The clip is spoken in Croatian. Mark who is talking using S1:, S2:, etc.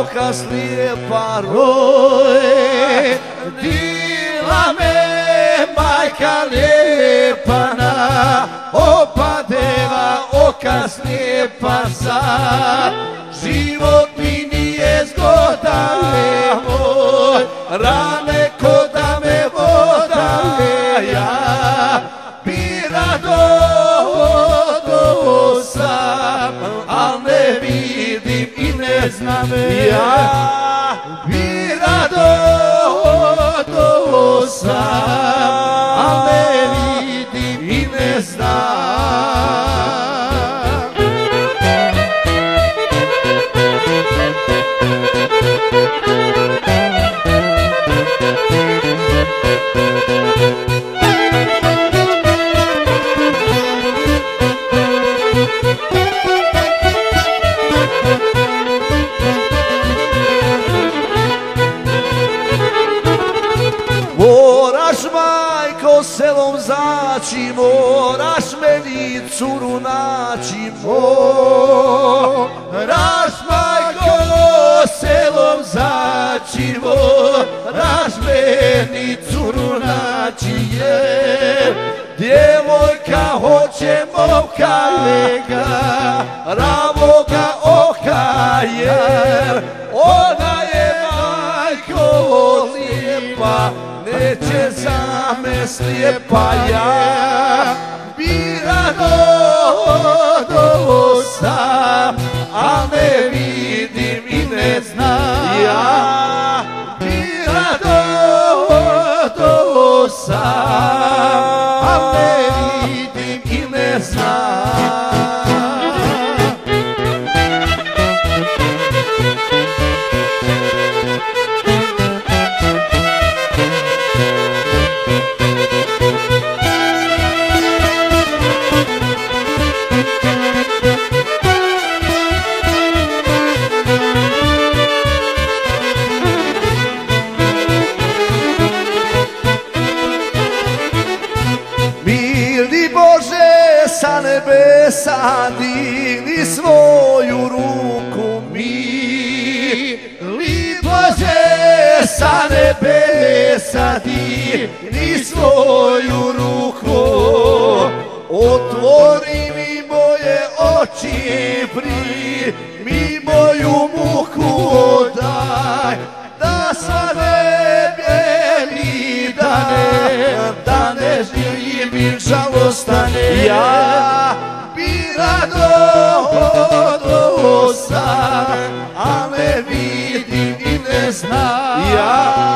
S1: oka slijepa roje Bila me majka lijepana Opadeva oka slijepa sad Život ne znam selom zaći, moraš meni curu naći, moraš majko selom zaći, moraš meni curu naći, je. Djevojka hoće momka lega, za me slijepa ja bi rado sam, a ne vidim i ne znam sa nebesa digni svoju ruku Mili Bože sa nebesa digni svoju ruku. Otvori mi moje oči pri rado sam a ne vidim i ne znam